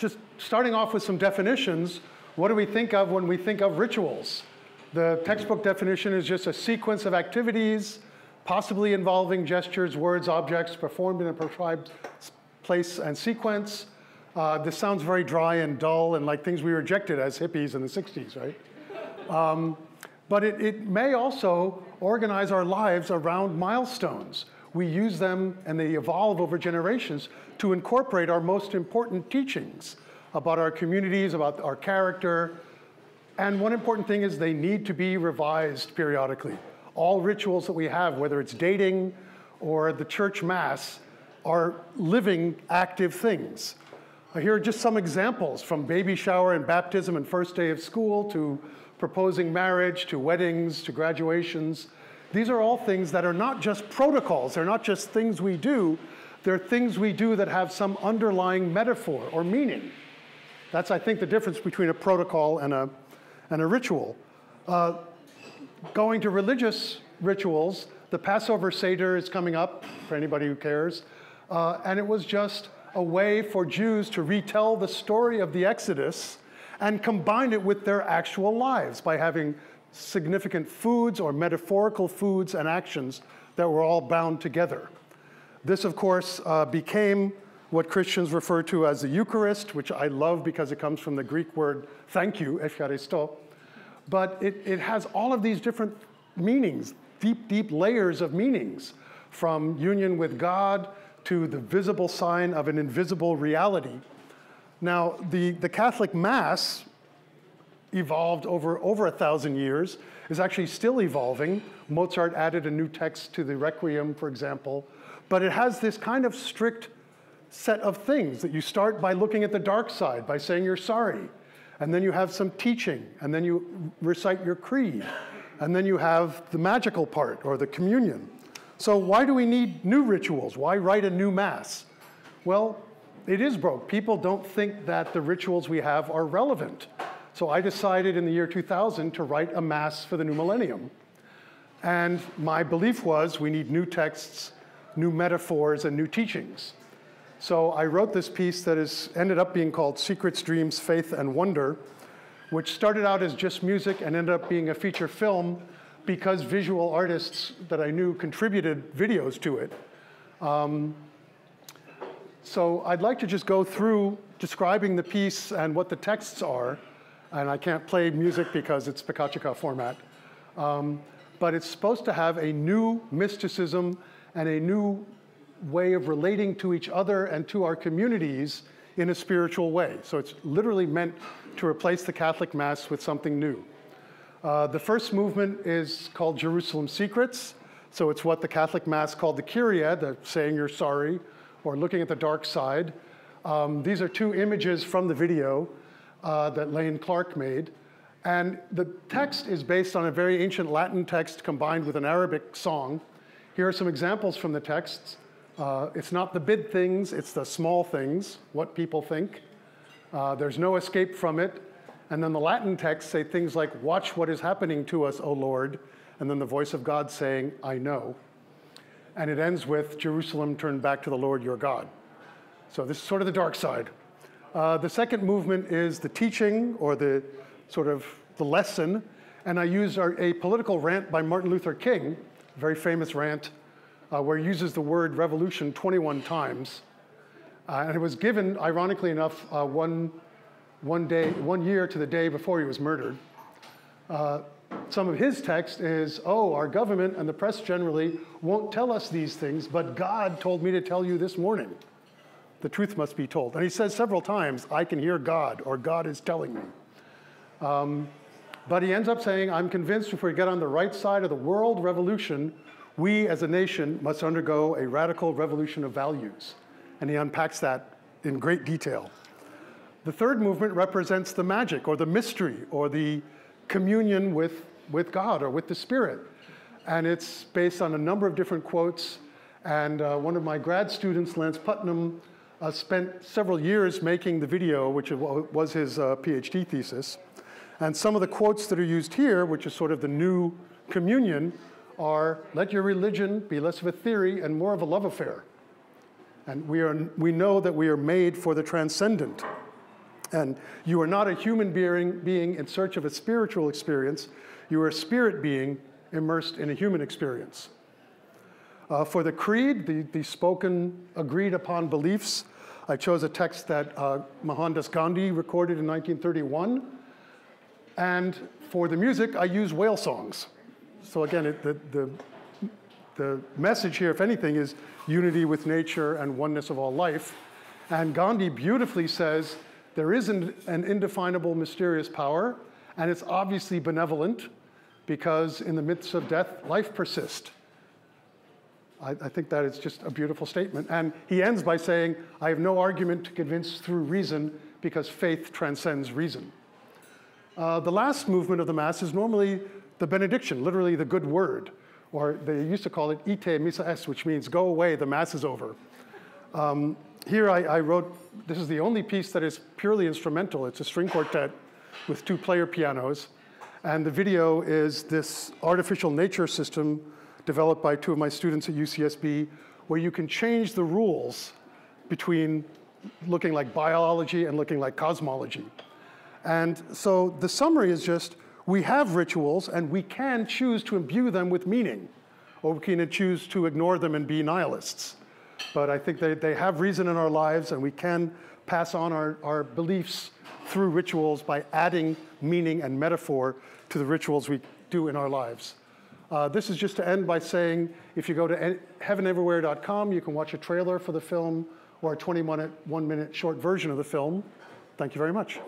just starting off with some definitions, what do we think of when we think of rituals? The textbook definition is just a sequence of activities, possibly involving gestures, words, objects performed in a prescribed place and sequence. Uh, this sounds very dry and dull and like things we rejected as hippies in the 60s, right? Um, but it, it may also organize our lives around milestones. We use them and they evolve over generations to incorporate our most important teachings about our communities, about our character. And one important thing is they need to be revised periodically. All rituals that we have, whether it's dating or the church mass, are living, active things. Uh, here are just some examples from baby shower and baptism and first day of school to proposing marriage to weddings to graduations. These are all things that are not just protocols, they're not just things we do, they're things we do that have some underlying metaphor or meaning. That's, I think, the difference between a protocol and a, and a ritual. Uh, going to religious rituals, the Passover Seder is coming up for anybody who cares, uh, and it was just a way for Jews to retell the story of the Exodus and combine it with their actual lives by having significant foods or metaphorical foods and actions that were all bound together. This, of course, uh, became what Christians refer to as the Eucharist, which I love because it comes from the Greek word thank you, Eucharisto. But it, it has all of these different meanings, deep, deep layers of meanings, from union with God to the visible sign of an invisible reality. Now, the, the Catholic Mass evolved over, over a thousand years, is actually still evolving. Mozart added a new text to the Requiem, for example. But it has this kind of strict set of things that you start by looking at the dark side, by saying you're sorry. And then you have some teaching, and then you recite your creed. And then you have the magical part, or the communion. So why do we need new rituals? Why write a new mass? Well, it is broke. People don't think that the rituals we have are relevant. So I decided in the year 2000 to write a mass for the new millennium. And my belief was we need new texts, new metaphors, and new teachings. So I wrote this piece that has ended up being called Secrets, Dreams, Faith, and Wonder, which started out as just music and ended up being a feature film because visual artists that I knew contributed videos to it. Um, so I'd like to just go through describing the piece and what the texts are and I can't play music because it's Pecha Kucha format. Um, but it's supposed to have a new mysticism and a new way of relating to each other and to our communities in a spiritual way. So it's literally meant to replace the Catholic Mass with something new. Uh, the first movement is called Jerusalem Secrets. So it's what the Catholic Mass called the Kyrie, the saying you're sorry, or looking at the dark side. Um, these are two images from the video uh, that Lane Clark made. And the text is based on a very ancient Latin text combined with an Arabic song. Here are some examples from the texts. Uh, it's not the big things, it's the small things, what people think. Uh, there's no escape from it. And then the Latin texts say things like, Watch what is happening to us, O Lord. And then the voice of God saying, I know. And it ends with, Jerusalem, turn back to the Lord your God. So this is sort of the dark side. Uh, the second movement is the teaching or the sort of the lesson. And I use our, a political rant by Martin Luther King, a very famous rant, uh, where he uses the word revolution 21 times. Uh, and it was given, ironically enough, uh, one, one day, one year to the day before he was murdered. Uh, some of his text is, oh, our government and the press generally won't tell us these things, but God told me to tell you this morning. The truth must be told. And he says several times, I can hear God, or God is telling me. Um, but he ends up saying, I'm convinced if we get on the right side of the world revolution, we as a nation must undergo a radical revolution of values. And he unpacks that in great detail. The third movement represents the magic or the mystery or the communion with, with God or with the Spirit. And it's based on a number of different quotes. And uh, one of my grad students, Lance Putnam, uh, spent several years making the video, which was his uh, PhD thesis. And some of the quotes that are used here, which is sort of the new communion, are let your religion be less of a theory and more of a love affair. And we, are, we know that we are made for the transcendent. And you are not a human being, being in search of a spiritual experience. You are a spirit being immersed in a human experience. Uh, for the creed, the, the spoken, agreed upon beliefs, I chose a text that uh, Mohandas Gandhi recorded in 1931. And for the music, I use whale songs. So again, it, the, the, the message here, if anything, is unity with nature and oneness of all life. And Gandhi beautifully says there is an, an indefinable, mysterious power, and it's obviously benevolent because in the midst of death, life persists. I, I, think that is just a beautiful statement. And he ends by saying, I have no argument to convince through reason because faith transcends reason. Uh, the last movement of the Mass is normally the benediction, literally the good word, or they used to call it ite missa est, which means go away, the Mass is over. Um, here I, I, wrote, this is the only piece that is purely instrumental. It's a string quartet with two player pianos. And the video is this artificial nature system developed by two of my students at UCSB, where you can change the rules between looking like biology and looking like cosmology. And so the summary is just, we have rituals and we can choose to imbue them with meaning, or we can choose to ignore them and be nihilists. But I think they, they have reason in our lives, and we can pass on our, our beliefs through rituals by adding meaning and metaphor to the rituals we do in our lives. Uh, this is just to end by saying if you go to heaveneverywhere.com, you can watch a trailer for the film or a 21 minute, one minute short version of the film. Thank you very much.